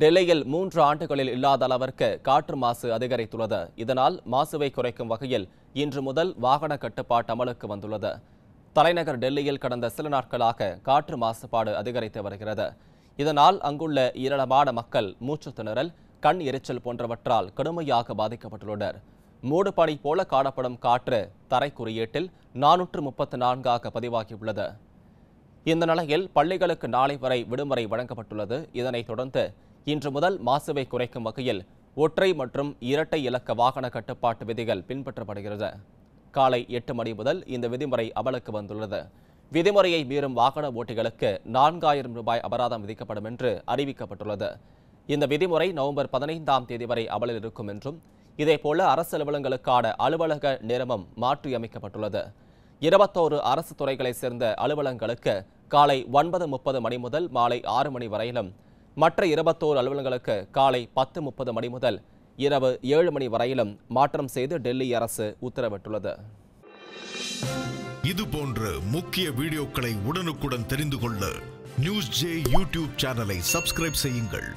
டெல்லியில் மூன்று ஆண்டுகளில் இல்லாத அளவிற்கு காற்று மாசு அதிகரித்துள்ளது. இதனால் மாசுவை குறைக்கும் வகையில் இன்று முதல் வாகன கட்டுப்பாட்டு அமலுக்கு வந்துள்ளது. தலைநகர் டெல்லியில் கடந்த சில நாட்களாக காற்று மாசுபாடு அதிகரித்து வருகிறது. இதனால் அங்குள்ள ஏராளமான மக்கள் மூச்சு திணறல் கண் எரிச்சல் போன்றவற்றால் கடுமையாக பாதிக்கப்பட்டுள்ளனர். மூடுபனி போல காணப்படும் காற்று தரை குறியீட்டில் நானூற்று முப்பத்து நான்காக பதிவாகியுள்ளது. இந்த நிலையில் பள்ளிகளுக்கு நாளை வரை விடுமுறை வழங்கப்பட்டுள்ளது. இதனைத் தொடர்ந்து இன்று முதல் மாசுவை குறைக்கும் வகையில் ஒற்றை மற்றும் இரட்டை இலக்க வாகன கட்டுப்பாட்டு விதிகள் பின்பற்றப்படுகிறது. காலை எட்டு மணி முதல் இந்த விதிமுறை அமலுக்கு வந்துள்ளது. விதிமுறையை மீறும் வாகன ஓட்டிகளுக்கு நான்காயிரம் ரூபாய் அபராதம் விதிக்கப்படும் என்று அறிவிக்கப்பட்டுள்ளது. இந்த விதிமுறை நவம்பர் பதினைந்தாம் தேதி வரை அமலில் இருக்கும் என்றும் இதேபோல அரசு அலுவலங்களுக்கான அலுவலக நேரமும் மாற்றியமைக்கப்பட்டுள்ளது. இருபத்தோரு அரசு துறைகளைச் சேர்ந்த அலுவலங்களுக்கு காலை ஒன்பது முப்பது மணி முதல் மாலை ஆறு மணி வரையிலும் மற்ற இருபத்தோரு அலுவலகங்களுக்கு காலை பத்து முப்பது மணி முதல் இரவு ஏழு மணி வரையிலும் மாற்றம் செய்து டெல்லி அரசு உத்தரவிட்டுள்ளது. இது போன்ற முக்கிய வீடியோக்களை உடனுக்குடன் தெரிந்து கொள்ள நியூஸ் ஜே யூடியூப் சேனலை சப்ஸ்கிரைப் செய்யுங்கள்.